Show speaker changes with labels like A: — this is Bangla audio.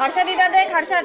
A: হর্ষা দিদার দেখ হর্ষদ